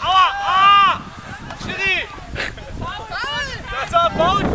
Aua! Ah! Schiri! Das war Baut!